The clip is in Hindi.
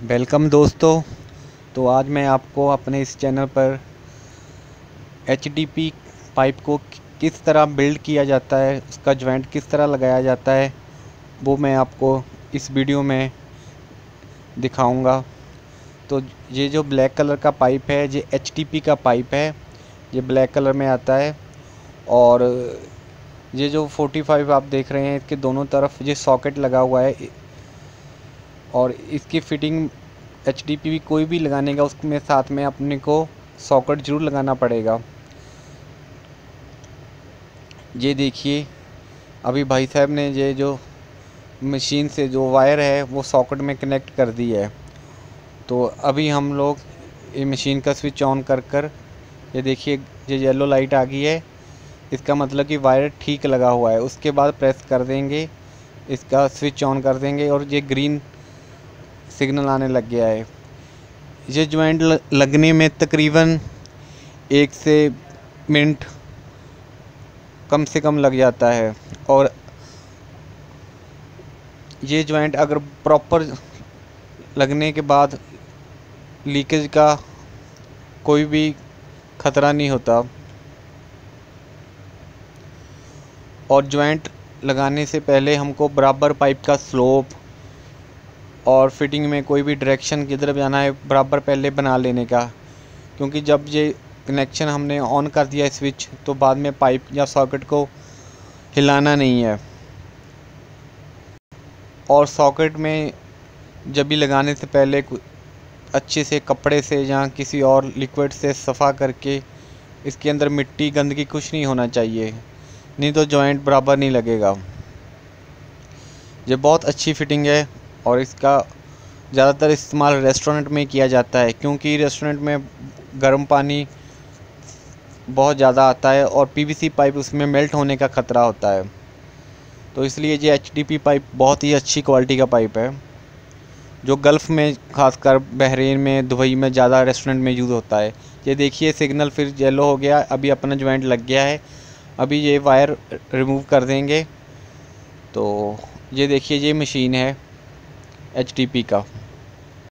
वेलकम दोस्तों। तो आज मैं आपको अपने इस चैनल पर एच पाइप को किस तरह बिल्ड किया जाता है, उसका जॉइंट किस तरह लगाया जाता है, वो मैं आपको इस वीडियो में दिखाऊँगा। तो ये जो ब्लैक कलर का पाइप है, ये एच का पाइप है, ये ब्लैक कलर में आता है और ये जो 45 आप देख रहे हैं, इसके दोनों तरफ़ ये सॉकेट लगा हुआ है और इसकी फ़िटिंग एच डी कोई भी लगाने का उसमें साथ में अपने को सॉकेट ज़रूर लगाना पड़ेगा। ये देखिए, अभी भाई साहब ने ये जो मशीन से जो वायर है, वो सॉकेट में कनेक्ट कर दी है। तो अभी हम लोग ये मशीन का स्विच ऑन कर कर, ये देखिए, ये येलो लाइट आ गई है। इसका मतलब कि वायर ठीक लगा हुआ है। उसके बाद प्रेस कर देंगे, इसका स्विच ऑन कर देंगे और ये ग्रीन सिग्नल आने लग गया है। ये ज्वाइंट लगने में तकरीबन एक से मिनट कम से कम लग जाता है और ये ज्वाइंट अगर प्रॉपर लगने के बाद लीकेज का कोई भी ख़तरा नहीं होता और ज्वाइंट लगाने से पहले हमको बराबर पाइप का स्लोप और फिटिंग में कोई भी डायरेक्शन किधर जाना है, बराबर पहले बना लेने का। क्योंकि जब ये कनेक्शन हमने ऑन कर दिया स्विच तो बाद में पाइप या सॉकेट को हिलाना नहीं है। और सॉकेट में जब भी लगाने से पहले अच्छे से कपड़े से या किसी और लिक्विड से सफ़ा करके इसके अंदर मिट्टी गंदगी कुछ नहीं होना चाहिए। नहीं तो जॉइंट बराबर नहीं लगेगा। ये बहुत अच्छी फिटिंग है। और इसका ज़्यादातर इस्तेमाल रेस्टोरेंट में किया जाता है, क्योंकि रेस्टोरेंट में गर्म पानी बहुत ज़्यादा आता है और पीवीसी पाइप उसमें मेल्ट होने का ख़तरा होता है। तो इसलिए ये एचडीपी पाइप बहुत ही अच्छी क्वालिटी का पाइप है, जो गल्फ़ में, ख़ासकर बहरीन में, दुबई में ज़्यादा रेस्टोरेंट में यूज़ होता है। ये देखिए, सिग्नल फिर येलो हो गया, अभी अपना जॉइंट लग गया है, अभी ये वायर रिमूव कर देंगे। तो ये देखिए, ये मशीन है। एच का।